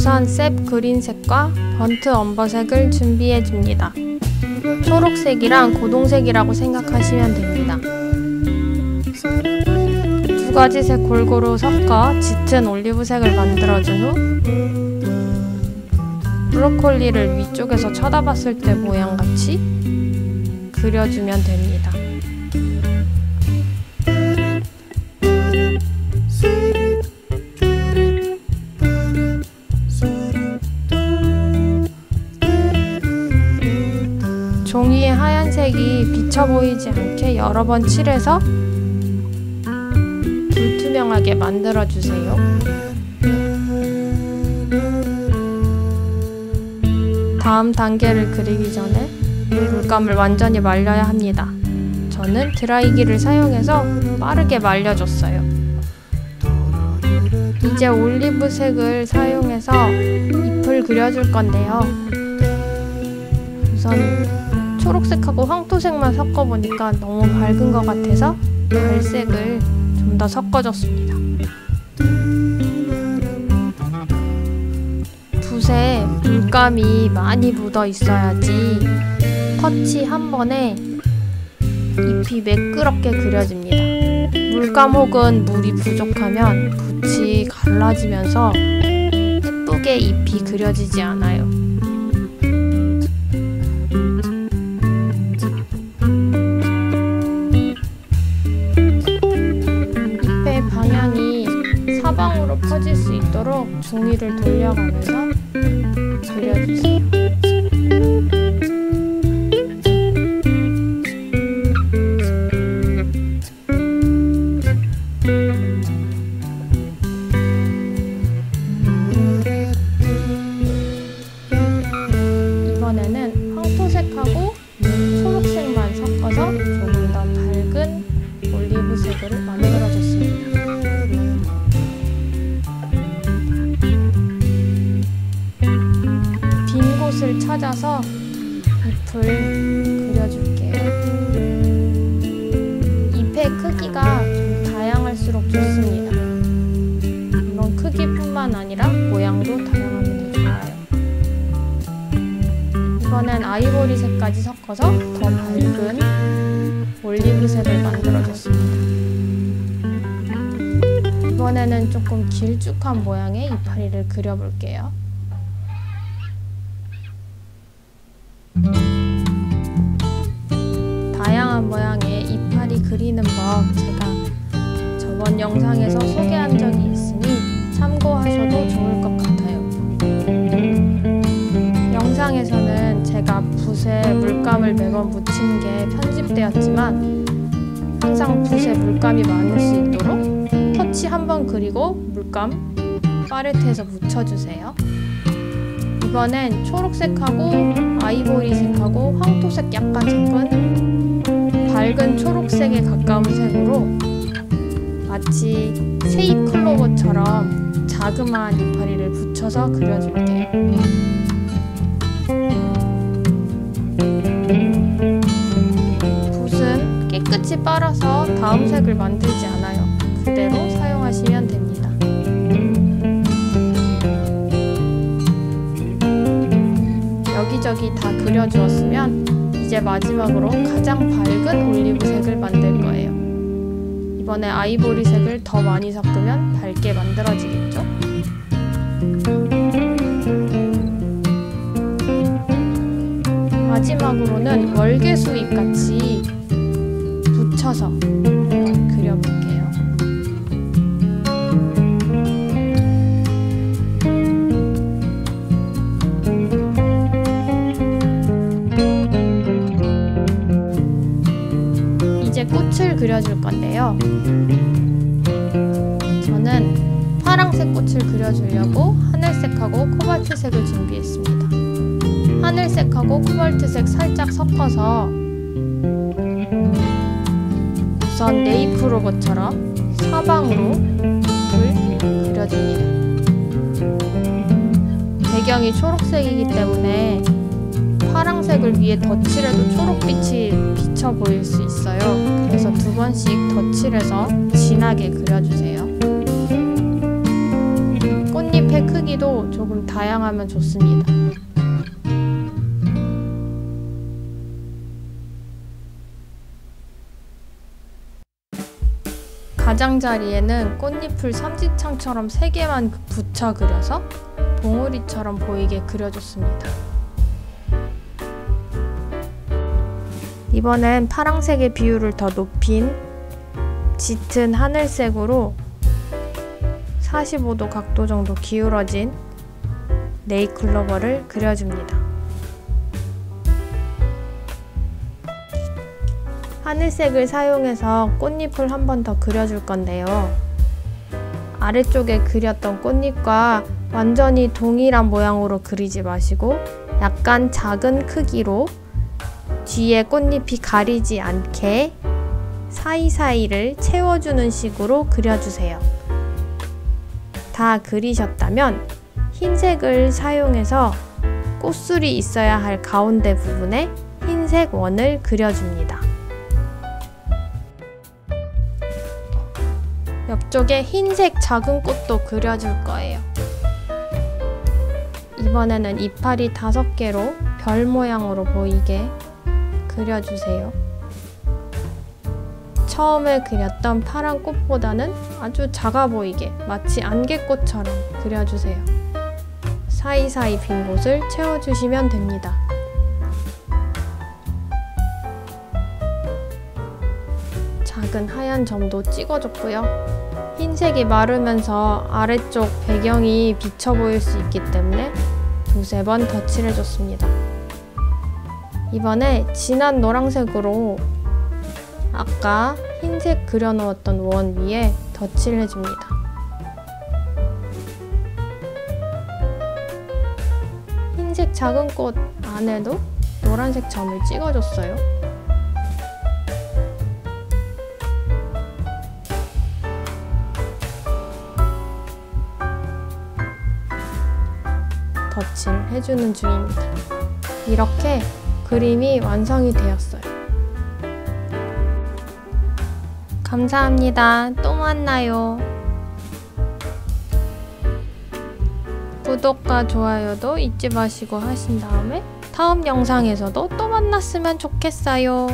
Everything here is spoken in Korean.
우선 셉 그린색과 번트 엄버색을 준비해 줍니다. 초록색이랑 고동색이라고 생각하시면 됩니다. 두 가지 색 골고루 섞어 짙은 올리브색을 만들어준 후 브로콜리를 위쪽에서 쳐다봤을 때 모양같이 그려주면 됩니다. 종이의 하얀색이 비쳐 보이지 않게 여러 번 칠해서 불투명하게 만들어 주세요. 다음 단계를 그리기 전에 물감을 완전히 말려야 합니다. 저는 드라이기를 사용해서 빠르게 말려줬어요. 이제 올리브색을 사용해서 잎을 그려줄 건데요. 우선 초록색하고 황토색만 섞어보니까 너무 밝은 것 같아서 갈색을 좀 더 섞어줬습니다. 붓에 물감이 많이 묻어 있어야지 터치 한 번에 잎이 매끄럽게 그려집니다. 물감 혹은 물이 부족하면 붓이 갈라지면서 예쁘게 잎이 그려지지 않아요. 퍼질 수 있도록 종이를 돌려가면서 그려주세요. 곳을 찾아서 잎을 그려줄게요. 잎의 크기가 좀 다양할수록 좋습니다. 물론 크기뿐만 아니라 모양도 다양하면 더 좋아요. 이번엔 아이보리색까지 섞어서 더 밝은 올리브색을 만들어줬습니다. 이번에는 조금 길쭉한 모양의 이파리를 그려볼게요. 그리는 법 제가 저번 영상에서 소개한 적이 있으니 참고하셔도 좋을 것 같아요. 영상에서는 제가 붓에 물감을 매번 묻히는 게 편집되었지만 항상 붓에 물감이 많을 수 있도록 터치 한 번 그리고 물감 팔레트에서 묻혀주세요. 이번엔 초록색하고 아이보리색하고 황토색 약간 섞은 밝은 초록색에 가까운 색으로 마치 세잎 클로버처럼 자그마한 이파리를 붙여서 그려줄게요. 붓은 깨끗이 빨아서 다음 색을 만들지 않아요. 그대로 사용하시면 됩니다. 여기저기 다 그려주었으면 이제 마지막으로 가장 밝은 올리브색을 만들 거예요. 이번에 아이보리색을 더 많이 섞으면 밝게 만들어지겠죠? 마지막으로는 월계수 잎 같이 붙여서 그려볼게요. 그려줄 건데요. 저는 파랑색 꽃을 그려주려고 하늘색하고 코발트색을 준비했습니다. 하늘색하고 코발트색 살짝 섞어서 우선 네이프 로봇처럼 사방으로 잎을 그려줍니다. 배경이 초록색이기 때문에 파랑색을 위에 덧칠해도 초록빛이 비쳐 보일 수 있어요. 그래서 두 번씩 덧칠해서 진하게 그려주세요. 꽃잎 크기도 조금 다양하면 좋습니다. 가장자리에는 꽃잎을 삼지창처럼 3개만 붙여 그려서 봉우리처럼 보이게 그려줬습니다. 이번엔 파랑색의 비율을 더 높인 짙은 하늘색으로 45도 각도 정도 기울어진 네이클로버를 그려줍니다. 하늘색을 사용해서 꽃잎을 한 번 더 그려줄 건데요. 아래쪽에 그렸던 꽃잎과 완전히 동일한 모양으로 그리지 마시고 약간 작은 크기로 뒤에 꽃잎이 가리지 않게 사이사이를 채워주는 식으로 그려주세요. 다 그리셨다면 흰색을 사용해서 꽃술이 있어야 할 가운데 부분에 흰색 원을 그려줍니다. 옆쪽에 흰색 작은 꽃도 그려줄 거예요. 이번에는 이파리 다섯 개로 별 모양으로 보이게 그려주세요. 처음에 그렸던 파란 꽃보다는 아주 작아 보이게 마치 안개꽃처럼 그려주세요. 사이사이 빈 곳을 채워주시면 됩니다. 작은 하얀 점도 찍어줬고요. 흰색이 마르면서 아래쪽 배경이 비쳐 보일 수 있기 때문에 두세 번 덧칠해줬습니다. 이번에 진한 노란색으로 아까 흰색 그려놓았던 원 위에 덧칠 해줍니다. 흰색 작은 꽃 안에도 노란색 점을 찍어줬어요. 덧칠 해주는 중입니다. 이렇게 그림이 완성이 되었어요. 감사합니다. 또 만나요. 구독과 좋아요도 잊지 마시고 하신 다음에 다음 영상에서도 또 만났으면 좋겠어요.